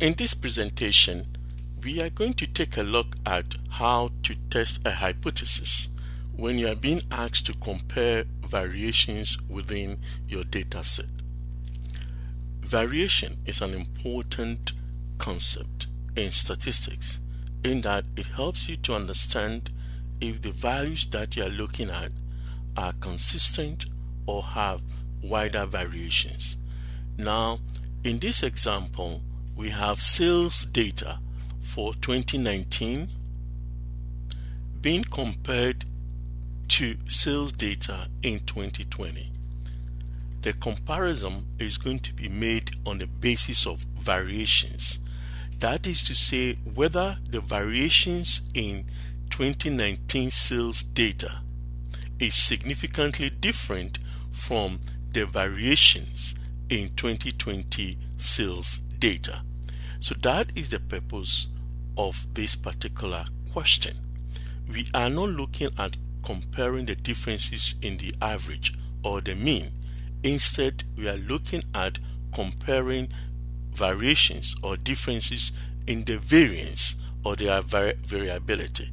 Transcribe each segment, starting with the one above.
In this presentation, we are going to take a look at how to test a hypothesis when you are being asked to compare variations within your data set. Variation is an important concept in statistics in that it helps you to understand if the values that you are looking at are consistent or have wider variations. Now, in this example, we have sales data for 2019 being compared to sales data in 2020. The comparison is going to be made on the basis of variations. That is to say, whether the variations in 2019 sales data is significantly different from the variations in 2020 sales data. So that is the purpose of this particular question. We are not looking at comparing the differences in the average or the mean. Instead, we are looking at comparing variations or differences in the variance or their vari- variability.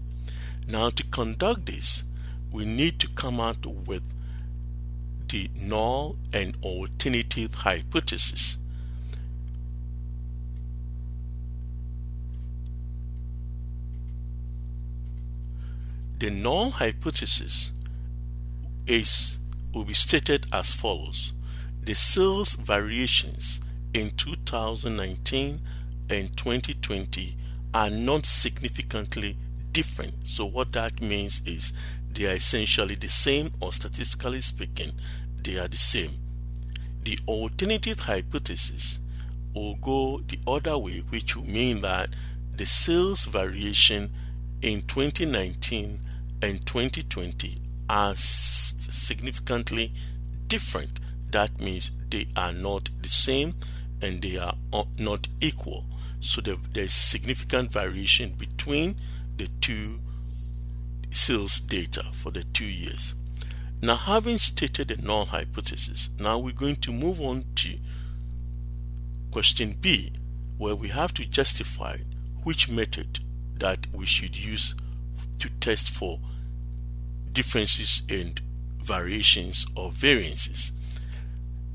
Now, to conduct this, we need to come out with the null and alternative hypothesis. The null hypothesis is will be stated as follows. The sales variations in 2019 and 2020 are not significantly different. So what that means is they are essentially the same or statistically speaking they are the same. The alternative hypothesis will go the other way which will mean that the sales variation in 2019 and 2020 are significantly different. That means they are not the same and they are not equal. So there's significant variation between the two sales data for the two years. Now, having stated the null hypothesis, now we're going to move on to question B, where we have to justify which method that we should use to test for differences and variations or variances.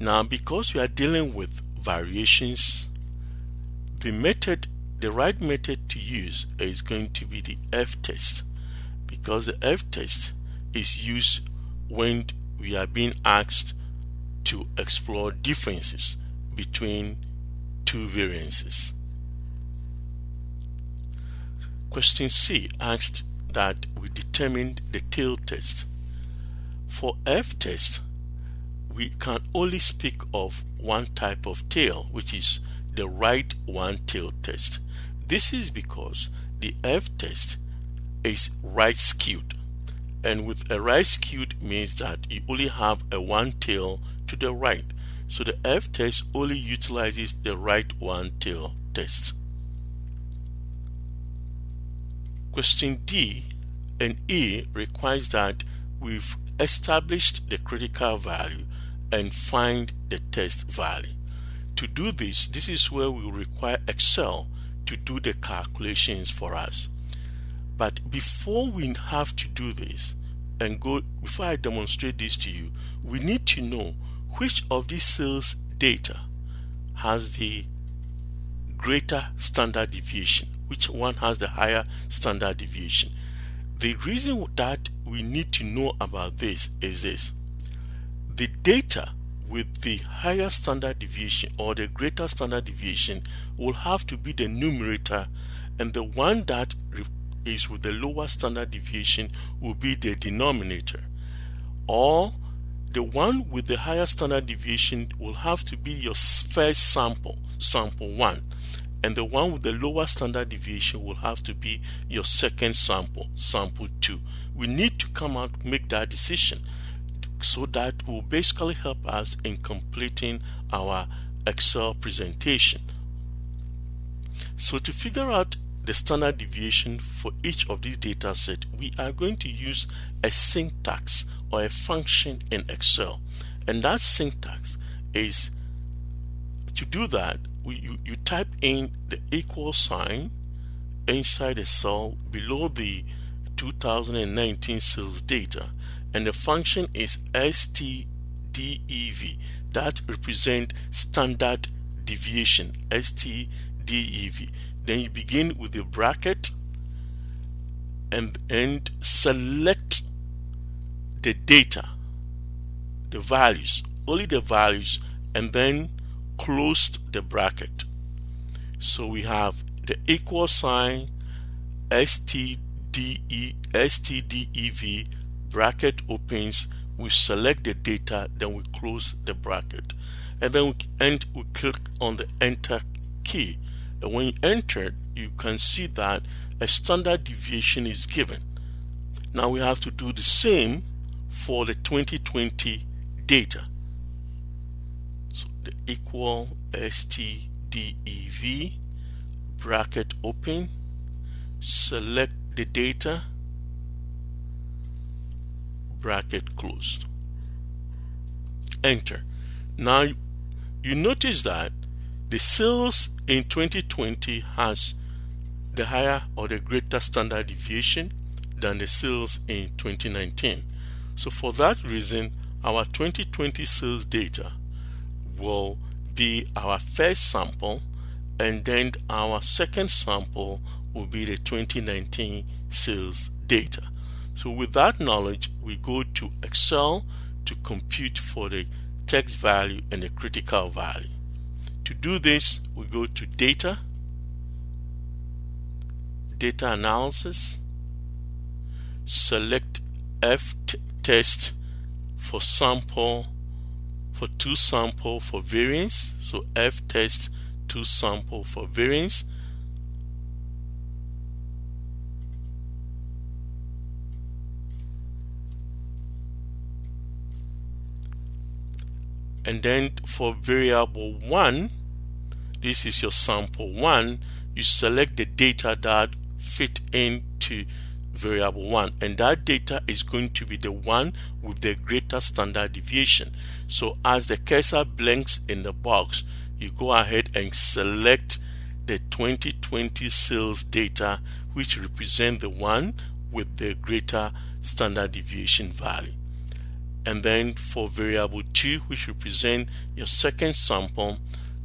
Now, because we are dealing with variations, the method, the right method to use is going to be the F test because the F test is used when we are being asked to explore differences between two variances. Question C asked that we determined the tail test. For F test, we can only speak of one type of tail, which is the right one tail test. This is because the F test is right skewed. And with a right skewed means that you only have a one tail to the right. So the F test only utilizes the right one tail test. Question D and E requires that we've established the critical value and find the test value. To do this, this is where we require Excel to do the calculations for us. But before we have to do this and go before I demonstrate this to you, we need to know which of these sales data has the greater standard deviation, which one has the higher standard deviation. The reason that we need to know about this is this. The data with the higher standard deviation or the greater standard deviation will have to be the numerator and the one that is with the lower standard deviation will be the denominator or the one with the higher standard deviation will have to be your first sample sample 1 and the one with the lower standard deviation will have to be your second sample sample 2 we need to come out make that decision so that will basically help us in completing our excel presentation so to figure out the standard deviation for each of these data sets, we are going to use a syntax or a function in Excel. And that syntax is to do that, we, you, you type in the equal sign inside the cell below the 2019 sales data and the function is stdev that represent standard deviation stdev then you begin with the bracket and and select the data the values only the values and then closed the bracket. So we have the equal sign stdev stdev bracket opens we select the data then we close the bracket. And then we, end, we click on the enter key. And when you enter you can see that a standard deviation is given. Now we have to do the same for the 2020 data the equal stdev bracket open select the data bracket closed. Enter. Now you notice that the sales in 2020 has the higher or the greater standard deviation than the sales in 2019 so for that reason our 2020 sales data will be our first sample and then our second sample will be the 2019 sales data so with that knowledge, we go to Excel to compute for the test value and the critical value. To do this, we go to Data, Data Analysis, select F test for sample for two sample for variance. So F test two sample for variance and then for variable 1 this is your sample 1 you select the data that fit into variable 1 and that data is going to be the one with the greater standard deviation. So as the cursor blinks in the box you go ahead and select the 2020 sales data which represent the one with the greater standard deviation value. And then for variable 2 which represent your second sample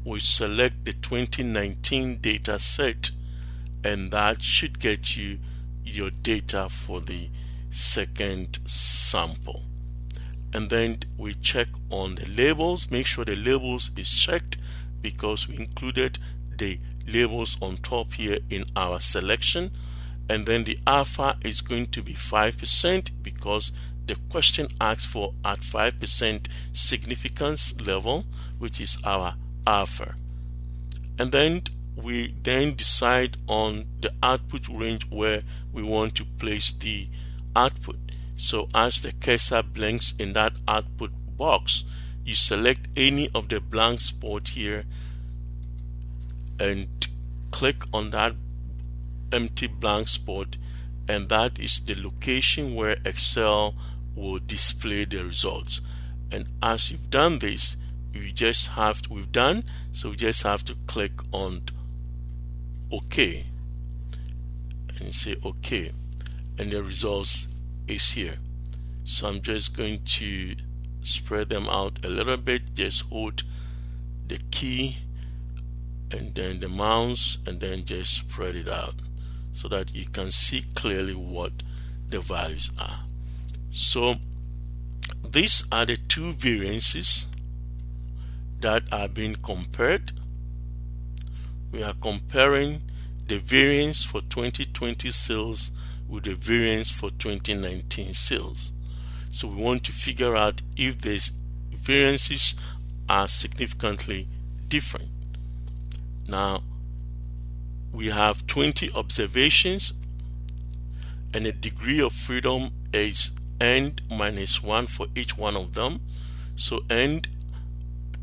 we select the 2019 data set and that should get you your data for the second sample and then we check on the labels make sure the labels is checked because we included the labels on top here in our selection and then the alpha is going to be 5% because the question asks for at 5% significance level, which is our alpha. And then we then decide on the output range where we want to place the output. So as the cursor blinks in that output box, you select any of the blank spot here and click on that empty blank spot and that is the location where Excel will display the results and as you've done this you just have to, we've done so we just have to click on OK and say OK and the results is here. So I'm just going to spread them out a little bit. Just hold the key and then the mouse and then just spread it out so that you can see clearly what the values are. So these are the two variances that are being compared. We are comparing the variance for 2020 sales with the variance for 2019 sales. So we want to figure out if these variances are significantly different. Now we have 20 observations and the degree of freedom is n minus 1 for each one of them. So n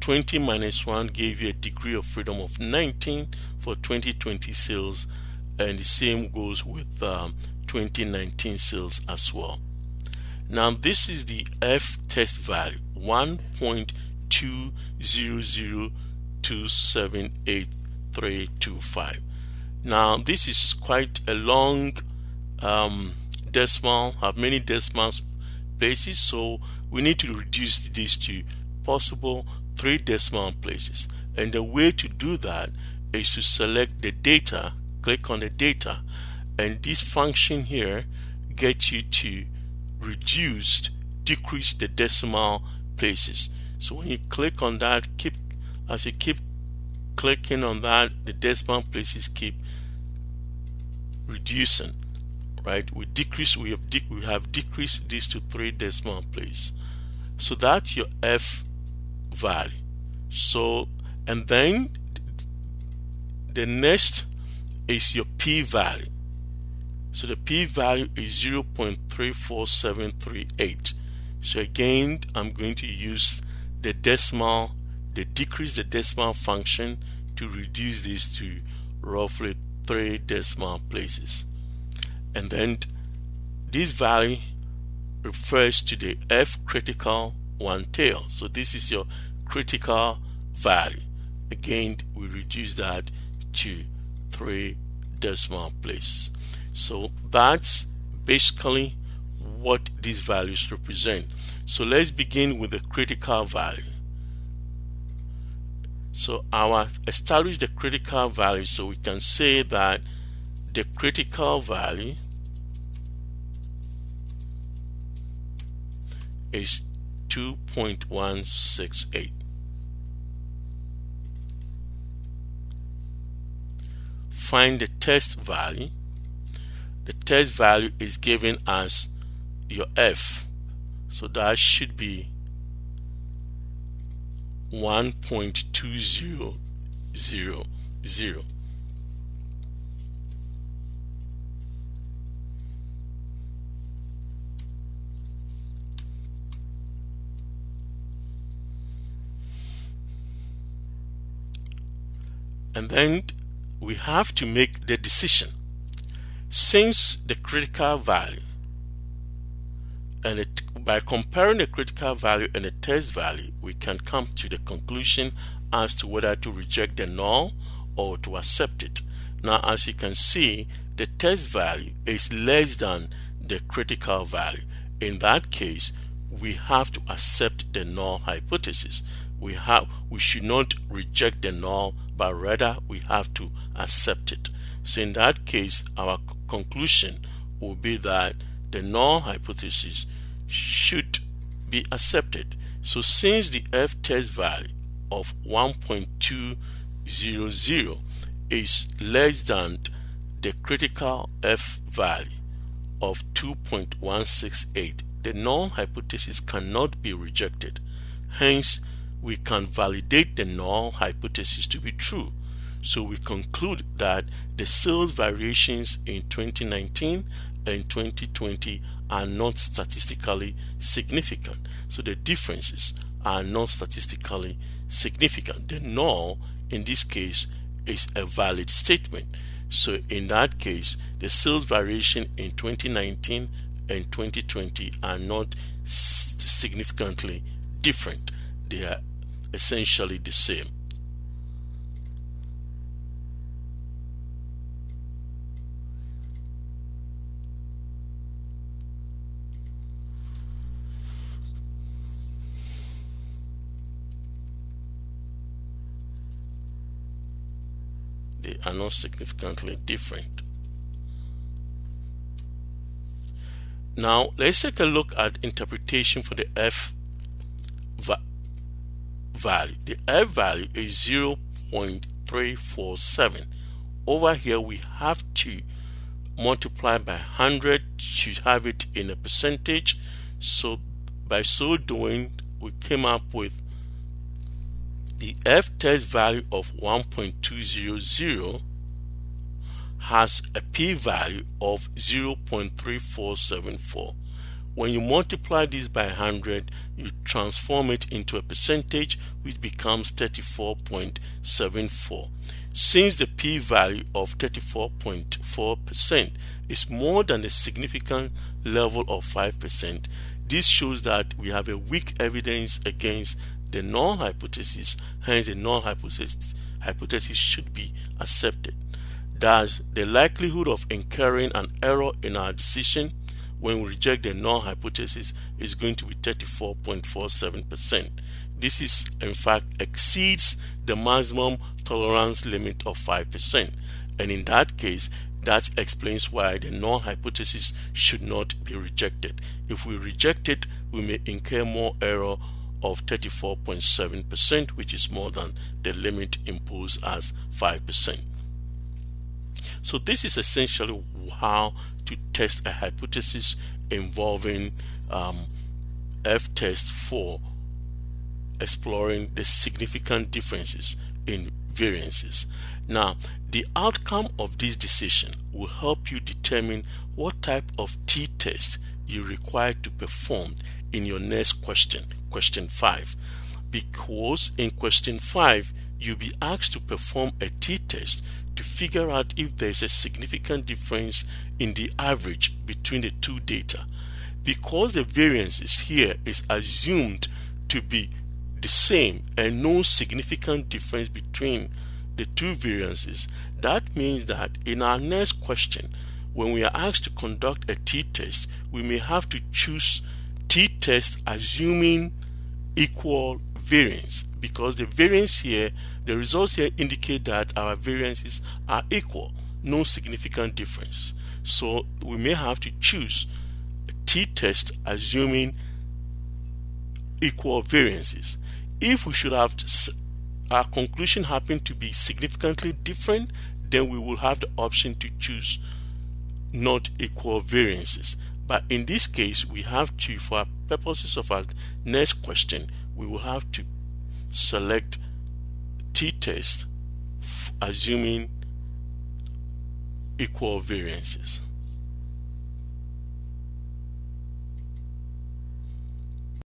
20 minus 1 gave you a degree of freedom of 19 for 2020 sales and the same goes with um, 2019 sales as well. Now this is the F test value 1.200 0.278325. Now this is quite a long um, decimal, have many decimal places, so we need to reduce this to possible three decimal places. And the way to do that is to select the data, click on the data, and this function here gets you to reduce, decrease the decimal places. So when you click on that, keep as you keep clicking on that, the decimal places keep reducing. Right? We decrease. We have we have decreased this to three decimal places. So that's your f value. So and then the next is your p value. So the p value is 0.34738. So again, I'm going to use the decimal, the decrease the decimal function to reduce this to roughly three decimal places. And then this value refers to the F critical one tail. So this is your critical value. Again, we reduce that to three decimal places. So that's basically what these values represent. So let's begin with the critical value. So our establish the critical value so we can say that the critical value is 2.168. Find the test value. The test value is given as your F. So that should be 1.200. And then we have to make the decision. Since the critical value and it, by comparing the critical value and the test value, we can come to the conclusion as to whether to reject the null or to accept it. Now, as you can see, the test value is less than the critical value. In that case, we have to accept the null hypothesis. We have we should not reject the null, but rather we have to accept it. So in that case, our conclusion will be that the null hypothesis should be accepted. So since the F test value of 1.200 is less than the critical F value of 2.168, the null hypothesis cannot be rejected. Hence, we can validate the null hypothesis to be true. So we conclude that the sales variations in 2019 and 2020 are not statistically significant. So the differences are not statistically significant. The null in this case is a valid statement. So in that case, the sales variation in 2019 and 2020 are not significantly different. They are essentially the same. They are not significantly different. Now let's take a look at interpretation for the F value. The F value is 0.347. Over here we have to multiply by 100 to have it in a percentage. So by so doing we came up with the F test value of 1.200 has a p-value of 0.3474 when you multiply this by 100, you transform it into a percentage which becomes 34.74. Since the p-value of 34.4% is more than the significant level of 5%, this shows that we have a weak evidence against the null hypothesis, hence the null hypothesis, hypothesis should be accepted. Thus, the likelihood of incurring an error in our decision when we reject the null hypothesis is going to be 34.47%. This is in fact exceeds the maximum tolerance limit of 5%. And in that case, that explains why the null hypothesis should not be rejected. If we reject it, we may incur more error of 34.7%, which is more than the limit imposed as 5%. So this is essentially how to test a hypothesis involving um, F-test for exploring the significant differences in variances. Now, the outcome of this decision will help you determine what type of t-test you require to perform in your next question, question 5. Because in question 5, you'll be asked to perform a t-test to figure out if there is a significant difference in the average between the two data. Because the variances here is assumed to be the same and no significant difference between the two variances, that means that in our next question, when we are asked to conduct a t-test, we may have to choose t-test assuming equal variance because the variance here, the results here indicate that our variances are equal, no significant difference. So we may have to choose t-test assuming equal variances. If we should have our conclusion happen to be significantly different, then we will have the option to choose not equal variances. But in this case, we have to, for purposes of our next question, we will have to select t-test assuming equal variances.